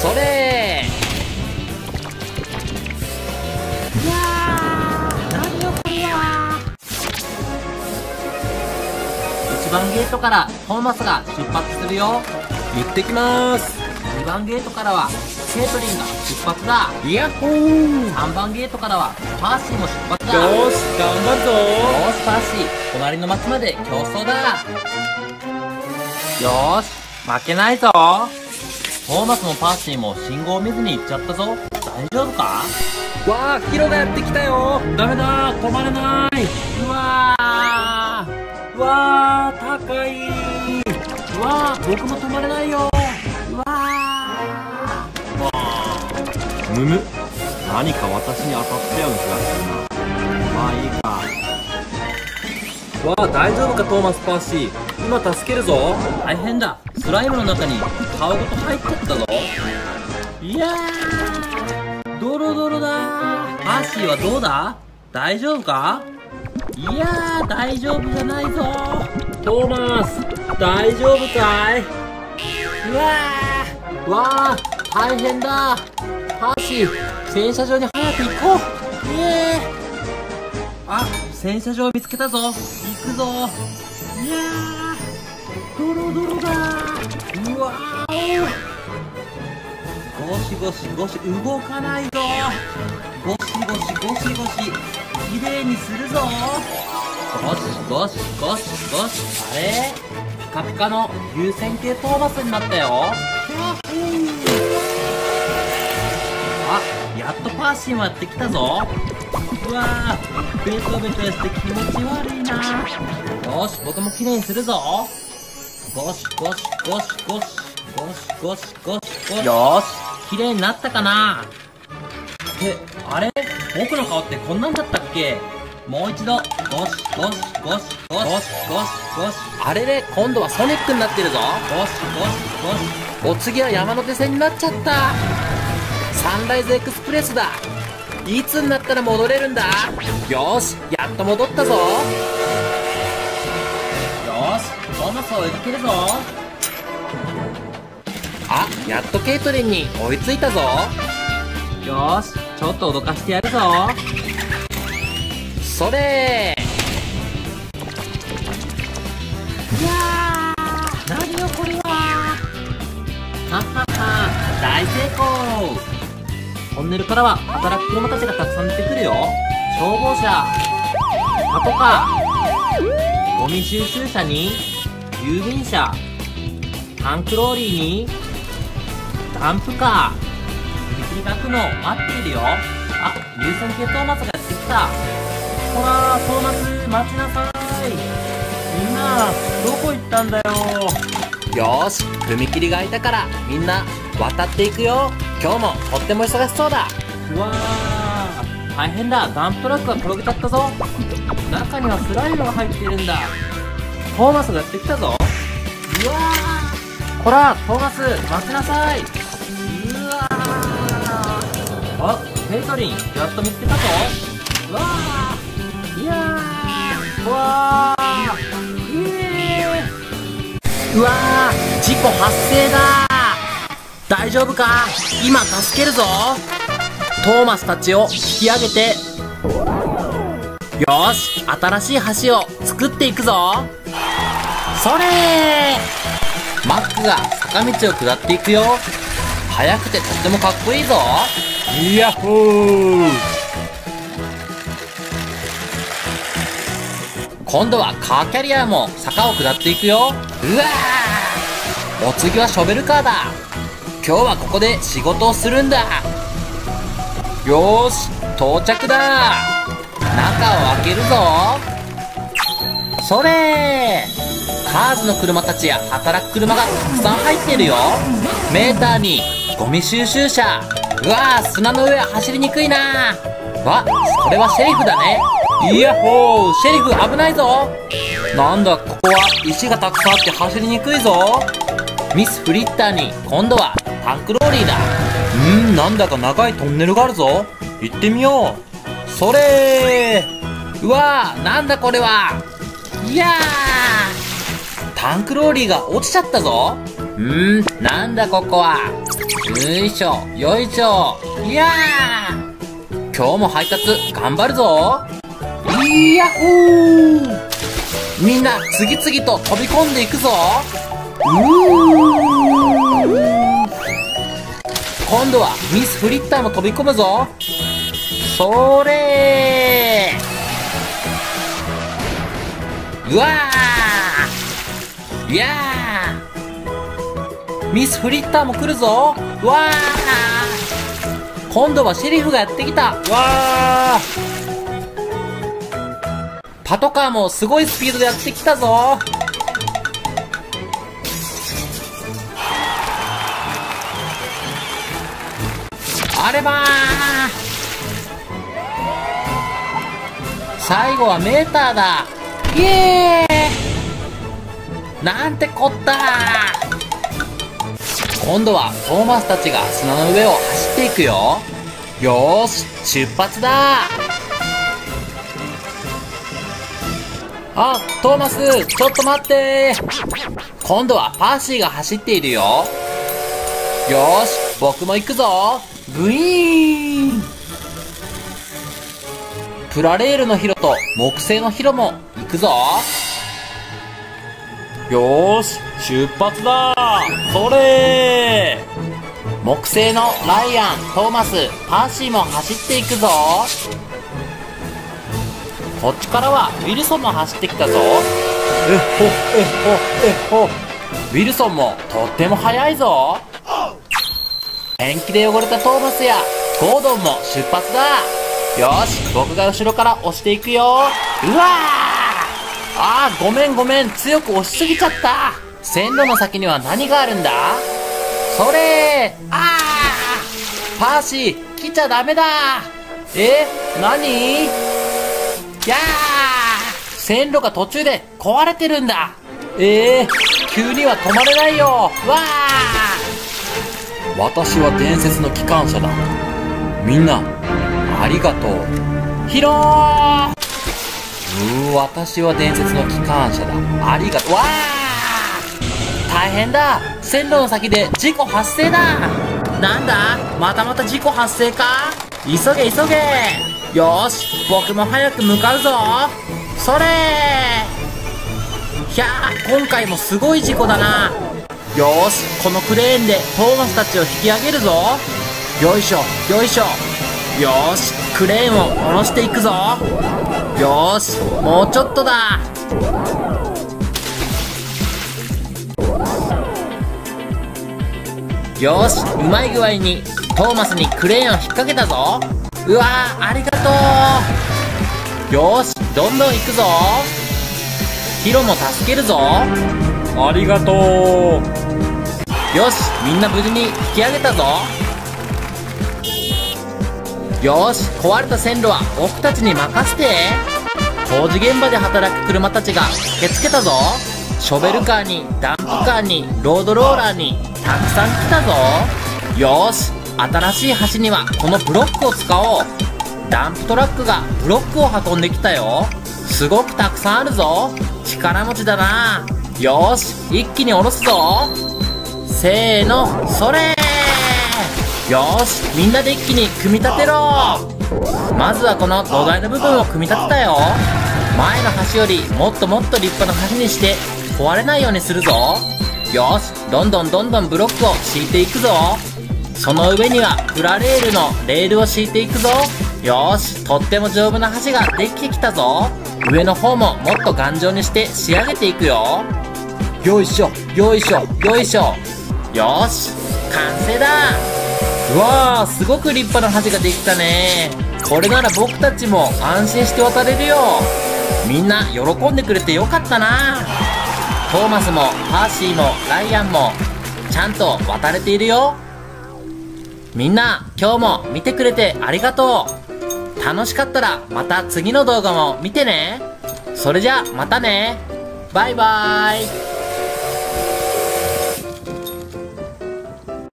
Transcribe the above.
それ。いやー何よこれは1番ゲートからトーマスが出発するよ。行ってきます。2番ゲートからはケイトリンが出発だ。ヤッホー。3番ゲートからはパーシーも出発だ。よーし頑張るぞ。よーしパーシー。隣の町まで競争だ。よーし負けないぞトーマスもパーシーも信号を見ずに行っちゃったぞ。大丈夫か？わあヒロがやってきたよ。ダメだ止まれない。うわーうわー高い。うわー僕も止まれないよ。うわむむ？何か私に当たったような気がするな。まあいいか。わあ大丈夫かトーマス・パーシー。今助けるぞ。ー大変だスライムの中に顔ごと入ってったぞ。いやードロドロだ。ーパーシーはどうだ？大丈夫か？いやー大丈夫じゃないぞ。トーマス大丈夫かい？うわーわー大変だ。パーシー洗車場に早く行こう。イエーあ洗車場見つけたぞ。行くぞ。いやー。ドロドロだ。うわー。ゴシゴシゴシ動かないぞ。ゴシゴシゴシゴシきれいにするぞ。ゴシゴシゴシゴシ。あれ？ピカピカの流線形トーマスになったよ。あやっとパーシーもやってきたぞ。うわー。ベトベトして気持ち悪いな。よし僕もきれいにするぞ。ゴシゴシゴシゴシゴシゴシゴシゴシ。よし。きれいになったかな？ってあれ？僕の顔ってこんなんだったっけ？もう一度。ゴシゴシゴシゴシゴシゴシ。ゴシあれれ今度はソニックになってるぞ。ゴシゴシゴシ。お次は山手線になっちゃった。サンライズエクスプレスだ。いつになったら戻れるんだ？よしやっと戻ったぞスを追いかけるぞ。あやっとケイトリンに追いついたぞ。よしちょっと脅かしてやるぞ。それ。いやー何よこれは。はっはっは大成功。トンネルからは働く車たちがたくさん出てくるよ。消防車。パトカーゴミ収集車に郵便車。タンクローリーにダンプカー。踏切が開くの待っているよ。あ流線形トーマスがやってきた。ほらトーマス待ちなさい。みんなどこ行ったんだよ。よし踏切が開いたからみんな渡っていくよ。今日もとっても忙しそうだ。うわー大変だ。ダンプトラックが転げちゃったぞ。中にはスライムが入ってるんだトーマスがやってきたぞ。うわー。こらトーマス待ちなさい。うわー。あペイトリンやっと見つけたぞ。うわー。いやー。うわー。イエー。うわー事故発生だ。大丈夫か？今助けるぞ。トーマスたちを引き上げて。よし新しい橋を作っていくぞ。それ。ーマックが坂道を下っていくよ。速くてとってもかっこいいぞ。イヤッホー。今度はカーキャリアも坂を下っていくよ。うわー。お次はショベルカーだ。今日はここで仕事をするんだ。よーし到着だ。中を開けるぞ。それーカーズの車たちや働く車がたくさん入ってるよ。メーターにゴミ収集車。うわー砂の上は走りにくいな。わこれはシェリフだね。イヤホー。シェリフ危ないぞ。なんだここは石がたくさんあって走りにくいぞ。ミス・フリッターに今度はタンクローリーだ。うーんなんだか長いトンネルがあるぞ。行ってみよう。それー。うわーなんだこれは。いやー。タンクローリーが落ちちゃったぞ。ん？ーなんだここは？よいしょ、よいしょ。いやー！今日も配達頑張るぞ。いやほー！みんな次々と飛び込んでいくぞ。うー今度はミスフリッターも飛び込むぞ。それうわいやーミスフリッターも来るぞ。わー今度はシェリフがやってきた。わーパトカーもすごいスピードでやってきたぞ。あれば最後はメーターだ。イエーイ。なんてこった。今度はトーマスたちが砂の上を走っていくよ。よーし出発だ。あトーマスちょっと待って。今度はパーシーが走っているよ。よーし僕も行くぞ。ブイーン。プラレールのヒロと木製のヒロも行くぞ。よーし出発だ。それ木製のライアントーマスパーシーも走っていくぞ。こっちからはウィルソンも走ってきたぞ。えっほえっほえっほ。ウィルソンもとっても速いぞ。ペンキで汚れたトーマスやゴードンも出発だ。よし僕が後ろから押していくよ。うわーあーごめんごめん。強く押しすぎちゃった。線路の先には何があるんだ？それ。ー。あパーシー来ちゃダメだ。え何？やー。線路が途中で壊れてるんだ。えー、急には止まれないよ。わー。私は伝説の機関車だ。みんなありがとう。ヒローう私は伝説の機関車だ。ありがとう。わー！大変だ。線路の先で事故発生だ。なんだ？またまた事故発生か？急げ急げ。よし僕も早く向かうぞ。それ！ひゃー今回もすごい事故だな。よしこのクレーンでトーマスたちを引き上げるぞ。よいしょよいしょ。よしクレーンを下ろしていくぞ。よしもうちょっとだ。よしうまい具合にトーマスにクレーンを引っ掛けたぞ。うわーありがとう。よしどんどん行くぞ。ヒロも助けるぞ。ありがとう。よしみんな無事に引き上げたぞよし壊れた線路は僕たちに任せて。工事現場で働く車たちが駆けつけたぞ。ショベルカーにダンプカーにロードローラーにたくさん来たぞ。よし新しい橋にはこのブロックを使おう。ダンプトラックがブロックを運んできたよ。すごくたくさんあるぞ。力持ちだな。よし一気に下ろすぞ。せーのそれよしみんなで一気に組み立てろ。まずはこの土台の部分を組み立てたよ。前の橋よりもっともっと立派な橋にして壊れないようにするぞ。よしどんどんどんどんブロックを敷いていくぞ。その上にはプラレールのレールを敷いていくぞ。よしとっても丈夫な橋ができてきたぞ。上の方ももっと頑丈にして仕上げていくよ。よいしょよいしょよいしょ。よし完成だ。うわーすごく立派な橋ができたね。これなら僕たちも安心して渡れるよ。みんな喜んでくれてよかったな。トーマスもパーシーもライアンもちゃんと渡れているよ。みんな今日も見てくれてありがとう。楽しかったらまた次の動画も見てね。それじゃまたね。バイバーイ。